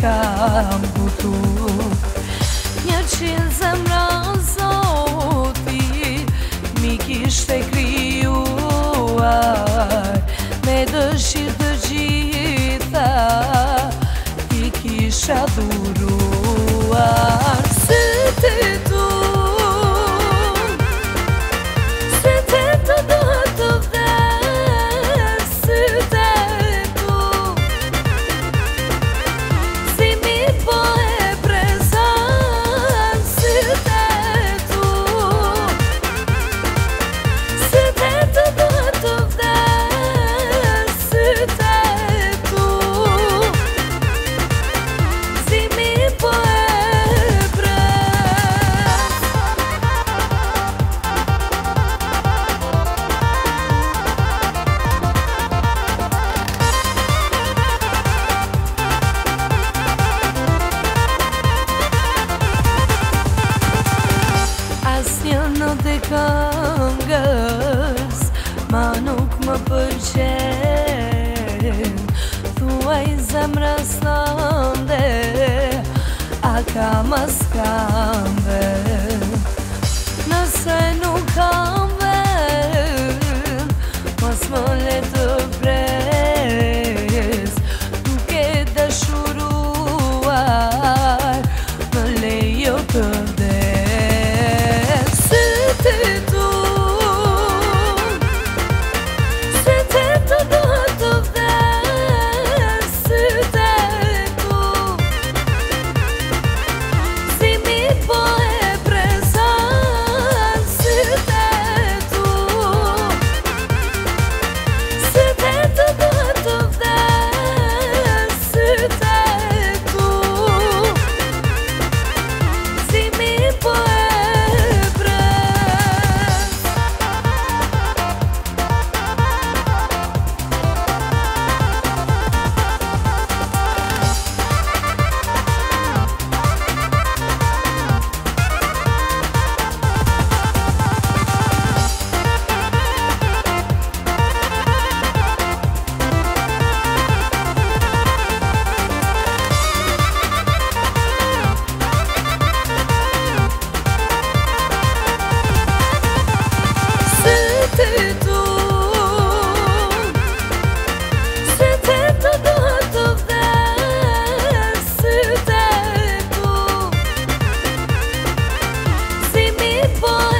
kam kutu Një qilë zemra zoti Mi kishte krijuar Me dëshirë të gjitha Ti kisha duruar këngës Ma nuk më përqen Thua i zemrës të A ka më skambe boy